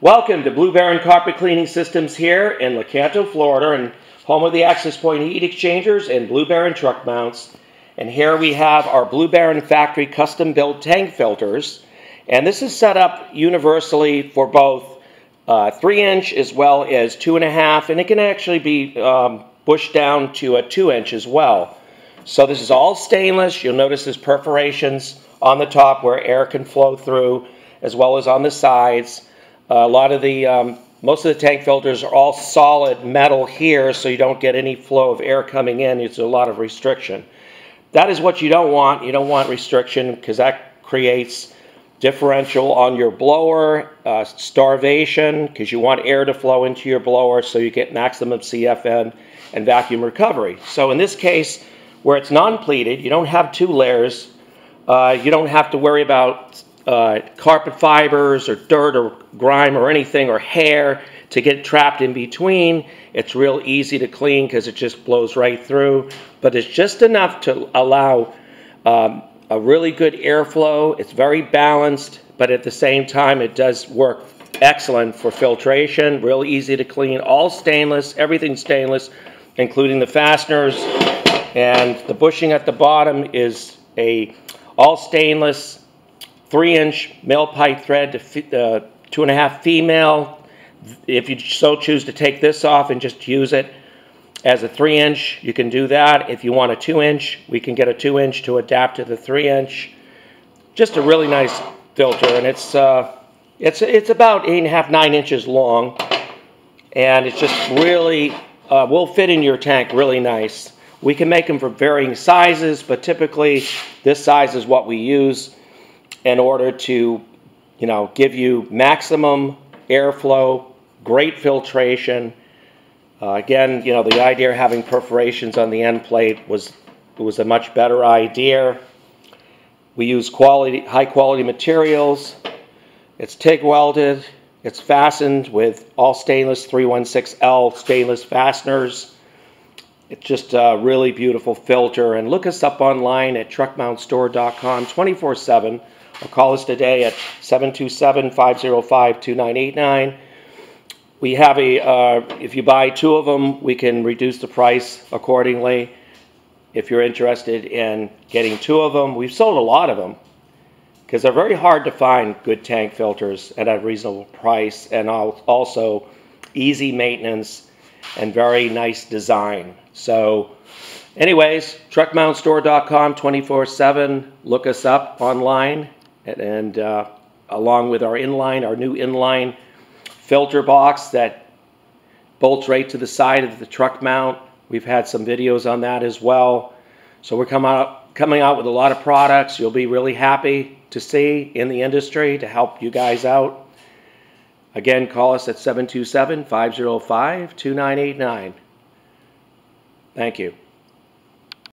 Welcome to Blue Baron Carpet Cleaning Systems here in Lecanto, Florida, and home of the Access Point heat exchangers and Blue Baron truck mounts. And here we have our Blue Baron factory custom built tank filters. And this is set up universally for both uh, three inch as well as two and a half, and it can actually be um, bushed down to a two inch as well. So this is all stainless. You'll notice there's perforations on the top where air can flow through, as well as on the sides. Uh, a lot of the, um, most of the tank filters are all solid metal here, so you don't get any flow of air coming in. It's a lot of restriction. That is what you don't want. You don't want restriction because that creates differential on your blower, uh, starvation, because you want air to flow into your blower so you get maximum CFM and vacuum recovery. So in this case, where it's non-pleated, you don't have two layers, uh, you don't have to worry about uh, carpet fibers or dirt or grime or anything or hair to get trapped in between. It's real easy to clean because it just blows right through, but it's just enough to allow um, a really good airflow. It's very balanced, but at the same time, it does work excellent for filtration, real easy to clean, all stainless, everything stainless, including the fasteners. And the bushing at the bottom is a all stainless three inch male pipe thread to uh, two and a half female. If you so choose to take this off and just use it as a three inch, you can do that. If you want a two inch, we can get a two inch to adapt to the three inch. Just a really nice filter, and it's uh, it's it's about eight and a half nine inches long, and it's just really uh, will fit in your tank really nice. We can make them for varying sizes, but typically this size is what we use in order to, you know, give you maximum airflow, great filtration. Uh, again, you know, the idea of having perforations on the end plate was was a much better idea. We use quality, high quality materials. It's TIG welded. It's fastened with all stainless 316L stainless fasteners. It's just a really beautiful filter. And look us up online at truckmountstore.com 24 7 or call us today at 727 505 2989. We have a, uh, if you buy two of them, we can reduce the price accordingly. If you're interested in getting two of them, we've sold a lot of them because they're very hard to find good tank filters at a reasonable price and also easy maintenance and very nice design. So, anyways, truckmountstore.com 24 7. Look us up online and, and uh, along with our inline, our new inline filter box that bolts right to the side of the truck mount. We've had some videos on that as well. So we're coming out, coming out with a lot of products you'll be really happy to see in the industry to help you guys out. Again, call us at 727 505 2989. Thank you.